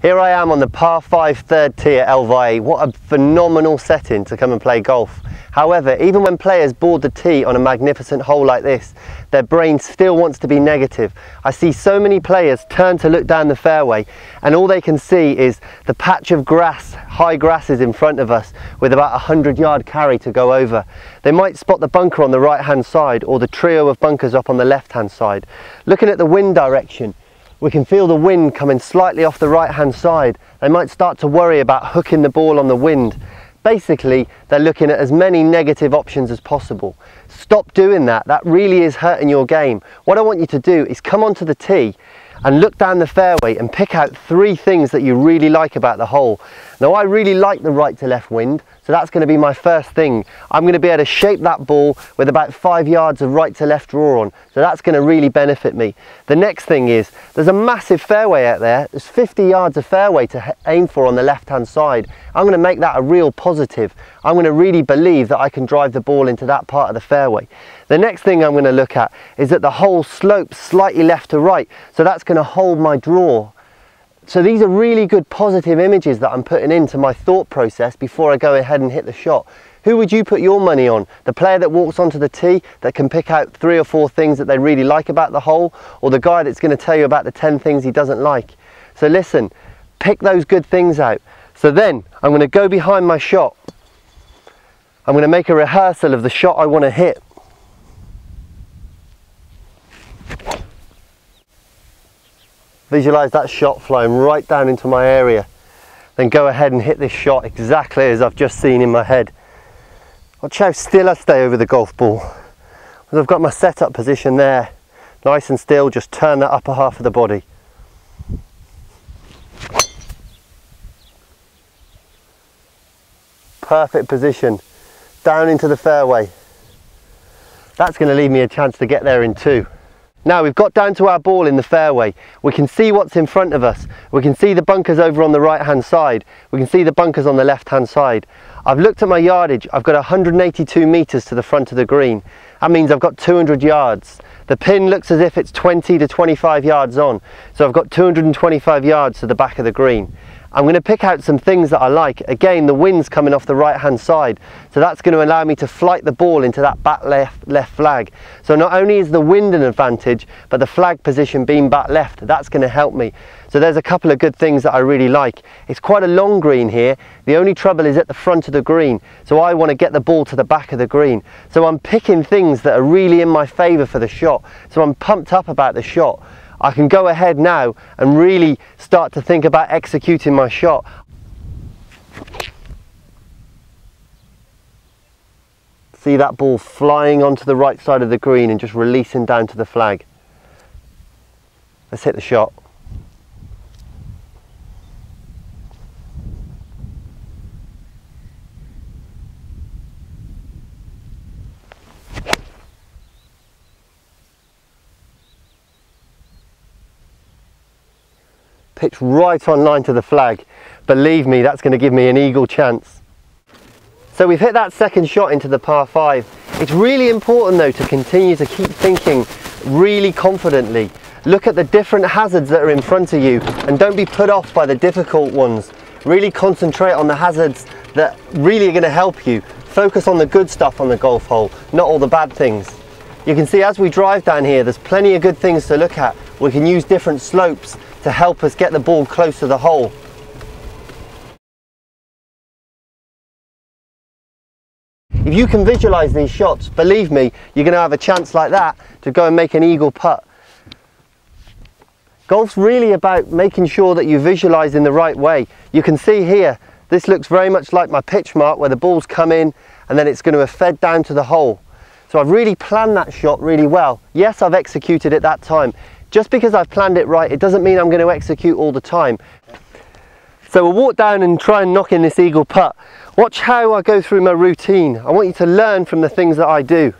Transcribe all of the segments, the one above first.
Here I am on the par 5 third tee at. What a phenomenal setting to come and play golf. However, even when players board the tee on a magnificent hole like this, their brain still wants to be negative. I see so many players turn to look down the fairway and all they can see is the patch of grass, high grasses in front of us with about a 100 yard carry to go over. They might spot the bunker on the right hand side or the trio of bunkers up on the left hand side. Looking at the wind direction, we can feel the wind coming slightly off the right hand side. They might start to worry about hooking the ball on the wind. Basically, they're looking at as many negative options as possible. Stop doing that. That really is hurting your game. What I want you to do is come onto the tee and look down the fairway and pick out three things that you really like about the hole. Now I really like the right to left wind, so that's going to be my first thing. I'm going to be able to shape that ball with about five yards of right to left draw on, so that's going to really benefit me. The next thing is, there's a massive fairway out there, there's 50 yards of fairway to aim for on the left hand side. I'm going to make that a real positive. I'm going to really believe that I can drive the ball into that part of the fairway. The next thing I'm going to look at is that the hole slopes slightly left to right, so that's going to hold my draw. So these are really good positive images that I'm putting into my thought process before I go ahead and hit the shot. Who would you put your money on? The player that walks onto the tee that can pick out three or four things that they really like about the hole, or the guy that's going to tell you about the 10 things he doesn't like? So listen, pick those good things out. So then I'm going to go behind my shot. I'm going to make a rehearsal of the shot I want to hit. Visualize that shot flying right down into my area. Then go ahead and hit this shot exactly as I've just seen in my head. Watch how still I stay over the golf ball. I've got my setup position there. Nice and still, just turn that upper half of the body. Perfect position. Down into the fairway. That's going to leave me a chance to get there in two. Now we've got down to our ball in the fairway. We can see what's in front of us. We can see the bunkers over on the right hand side. We can see the bunkers on the left hand side. I've looked at my yardage. I've got 182 metres to the front of the green. That means I've got 200 yards. The pin looks as if it's 20 to 25 yards on. So I've got 225 yards to the back of the green. I'm going to pick out some things that I like. Again, the wind's coming off the right hand side, so that's going to allow me to flight the ball into that back left, left flag. So not only is the wind an advantage, but the flag position being back left, that's going to help me. So there's a couple of good things that I really like. It's quite a long green here. The only trouble is at the front of the green. So I want to get the ball to the back of the green. So I'm picking things that are really in my favour for the shot. So I'm pumped up about the shot. I can go ahead now and really start to think about executing my shot. See that ball flying onto the right side of the green and just releasing down to the flag. Let's hit the shot. Pitch right on line to the flag. Believe me, that's going to give me an eagle chance. So we've hit that second shot into the par 5. It's really important though to continue to keep thinking really confidently. Look at the different hazards that are in front of you and don't be put off by the difficult ones. Really concentrate on the hazards that really are going to help you. Focus on the good stuff on the golf hole, not all the bad things. You can see as we drive down here, there's plenty of good things to look at. We can use different slopes to help us get the ball close to the hole. If you can visualize these shots, believe me, you're going to have a chance like that to go and make an eagle putt. Golf's really about making sure that you visualize in the right way. You can see here, this looks very much like my pitch mark where the ball's come in and then it's going to have fed down to the hole. So I've really planned that shot really well. Yes, I've executed it that time. Just because I've planned it right, it doesn't mean I'm going to execute all the time. So we'll walk down and try and knock in this eagle putt. Watch how I go through my routine. I want you to learn from the things that I do.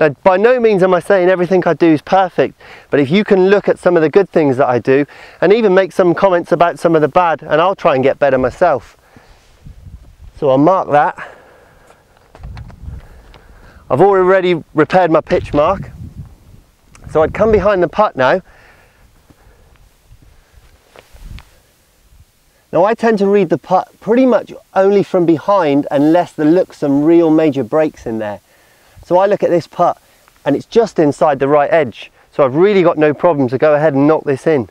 Now, by no means am I saying everything I do is perfect, but if you can look at some of the good things that I do and even make some comments about some of the bad, and I'll try and get better myself. So I'll mark that. I've already repaired my pitch mark. So I'd come behind the putt now. Now I tend to read the putt pretty much only from behind unless there looks some real major breaks in there. So I look at this putt and it's just inside the right edge. So I've really got no problem to go ahead and knock this in.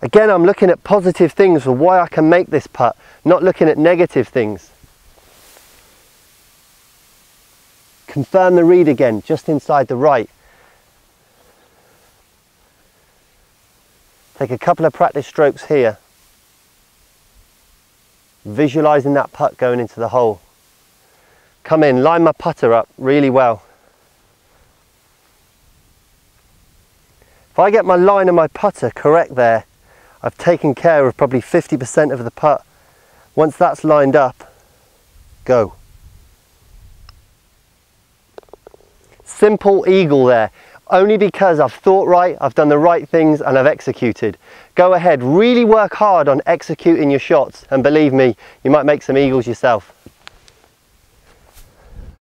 Again, I'm looking at positive things for why I can make this putt, not looking at negative things. Confirm the read again, just inside the right. Take a couple of practice strokes here. Visualizing that putt going into the hole. Come in, line my putter up really well. If I get my line and my putter correct there, I've taken care of probably 50% of the putt. Once that's lined up, go. Simple eagle there, only because I've thought right, I've done the right things and I've executed. Go ahead, really work hard on executing your shots and believe me, you might make some eagles yourself.